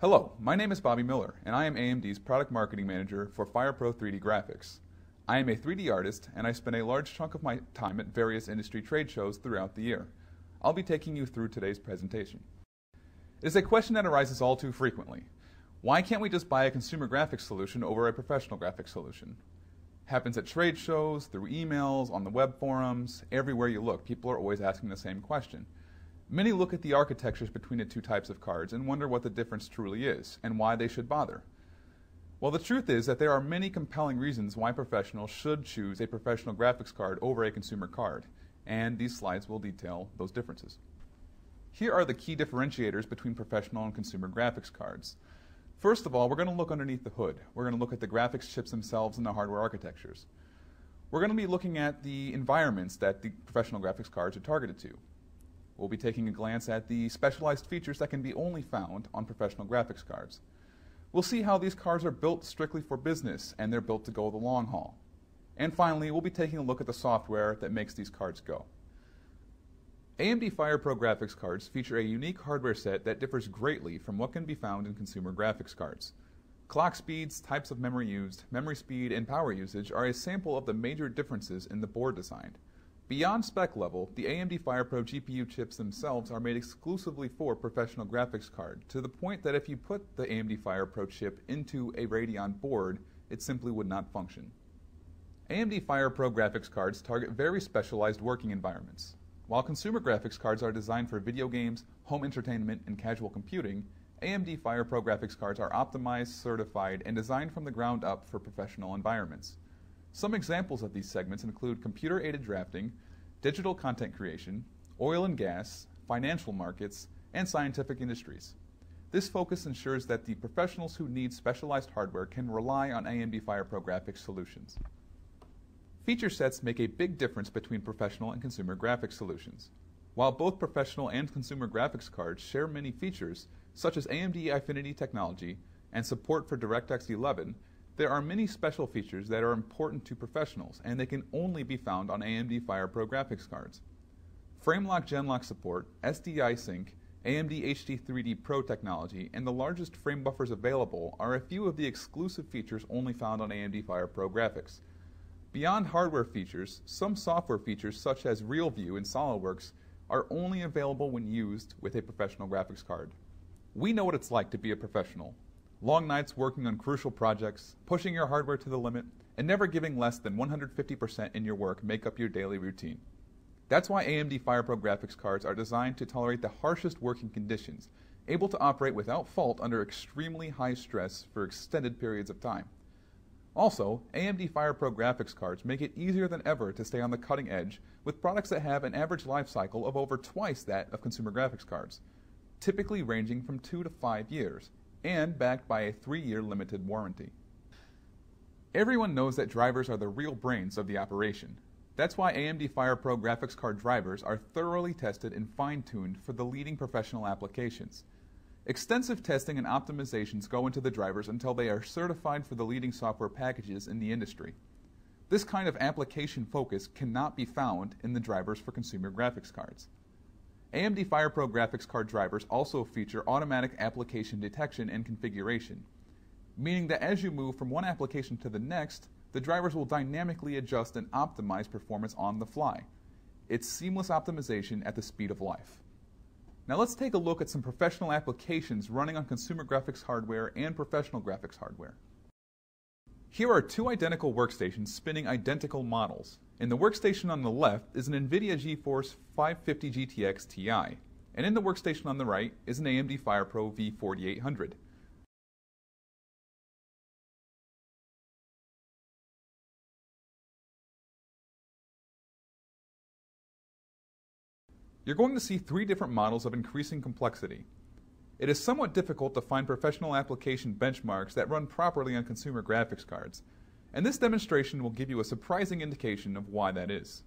Hello, my name is Bobby Miller, and I am AMD's Product Marketing Manager for FirePro 3D Graphics. I am a 3D artist, and I spend a large chunk of my time at various industry trade shows throughout the year. I'll be taking you through today's presentation. It is a question that arises all too frequently. Why can't we just buy a consumer graphics solution over a professional graphics solution? Happens at trade shows, through emails, on the web forums, everywhere you look, people are always asking the same question. Many look at the architectures between the two types of cards and wonder what the difference truly is and why they should bother. Well, the truth is that there are many compelling reasons why professionals should choose a professional graphics card over a consumer card, and these slides will detail those differences. Here are the key differentiators between professional and consumer graphics cards. First of all, we're going to look underneath the hood. We're going to look at the graphics chips themselves and the hardware architectures. We're going to be looking at the environments that the professional graphics cards are targeted to. We'll be taking a glance at the specialized features that can be only found on professional graphics cards. We'll see how these cards are built strictly for business and they're built to go the long haul. And finally, we'll be taking a look at the software that makes these cards go. AMD FirePro graphics cards feature a unique hardware set that differs greatly from what can be found in consumer graphics cards. Clock speeds, types of memory used, memory speed, and power usage are a sample of the major differences in the board design. Beyond spec level, the AMD FirePro GPU chips themselves are made exclusively for professional graphics card, to the point that if you put the AMD FirePro chip into a Radeon board, it simply would not function. AMD FirePro graphics cards target very specialized working environments. While consumer graphics cards are designed for video games, home entertainment, and casual computing, AMD FirePro graphics cards are optimized, certified, and designed from the ground up for professional environments. Some examples of these segments include computer-aided drafting, digital content creation, oil and gas, financial markets, and scientific industries. This focus ensures that the professionals who need specialized hardware can rely on AMD FirePro graphics solutions. Feature sets make a big difference between professional and consumer graphics solutions. While both professional and consumer graphics cards share many features, such as AMD Eyefinity technology and support for DirectX 11, there are many special features that are important to professionals, and they can only be found on AMD FirePro graphics cards. FrameLock Genlock support, SDI Sync, AMD HD3D Pro technology, and the largest frame buffers available are a few of the exclusive features only found on AMD FirePro graphics. Beyond hardware features, some software features such as RealView and SolidWorks are only available when used with a professional graphics card. We know what it's like to be a professional, long nights working on crucial projects, pushing your hardware to the limit, and never giving less than 150% in your work make up your daily routine. That's why AMD FirePro graphics cards are designed to tolerate the harshest working conditions, able to operate without fault under extremely high stress for extended periods of time. Also, AMD FirePro graphics cards make it easier than ever to stay on the cutting edge with products that have an average life cycle of over twice that of consumer graphics cards, typically ranging from two to five years and backed by a three-year limited warranty. Everyone knows that drivers are the real brains of the operation. That's why AMD FirePro graphics card drivers are thoroughly tested and fine-tuned for the leading professional applications. Extensive testing and optimizations go into the drivers until they are certified for the leading software packages in the industry. This kind of application focus cannot be found in the drivers for consumer graphics cards. AMD FirePro graphics card drivers also feature automatic application detection and configuration, meaning that as you move from one application to the next, the drivers will dynamically adjust and optimize performance on the fly. It's seamless optimization at the speed of life. Now let's take a look at some professional applications running on consumer graphics hardware and professional graphics hardware. Here are two identical workstations spinning identical models. In the workstation on the left is an NVIDIA GeForce 550 GTX Ti, and in the workstation on the right is an AMD FirePro V4800. You're going to see three different models of increasing complexity. It is somewhat difficult to find professional application benchmarks that run properly on consumer graphics cards, and this demonstration will give you a surprising indication of why that is.